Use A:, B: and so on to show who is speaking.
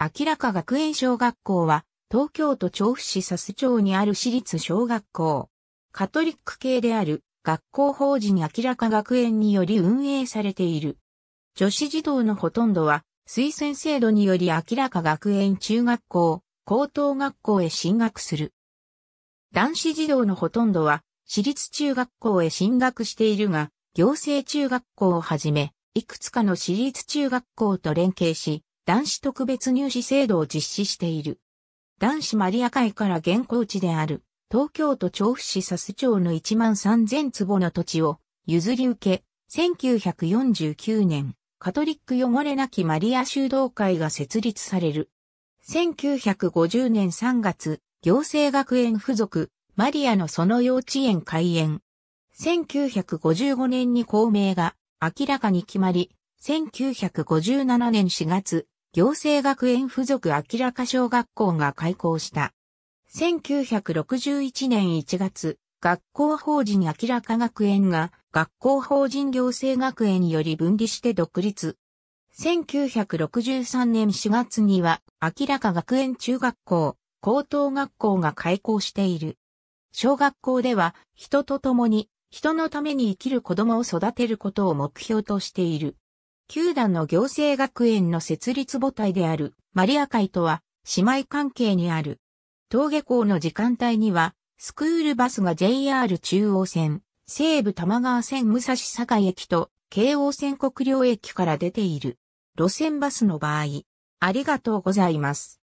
A: 明らか学園小学校は、東京都調布市佐須町にある私立小学校。カトリック系である学校法人明らか学園により運営されている。女子児童のほとんどは、推薦制度により明らか学園中学校、高等学校へ進学する。男子児童のほとんどは、私立中学校へ進学しているが、行政中学校をはじめ、いくつかの私立中学校と連携し、男子特別入試制度を実施している。男子マリア会から現行地である、東京都調布市佐須町の1万3000坪の土地を譲り受け、1949年、カトリック汚れなきマリア修道会が設立される。1950年3月、行政学園附属、マリアのその幼稚園開園。1955年に公明が明らかに決まり、1957年4月、行政学園附属明らか小学校が開校した。1961年1月、学校法人明らか学園が学校法人行政学園より分離して独立。1963年4月には明らか学園中学校、高等学校が開校している。小学校では人と共に人のために生きる子供を育てることを目標としている。球団の行政学園の設立母体であるマリア会とは姉妹関係にある。登下校の時間帯にはスクールバスが JR 中央線、西武玉川線武蔵境駅と京王線国領駅から出ている。路線バスの場合。ありがとうございます。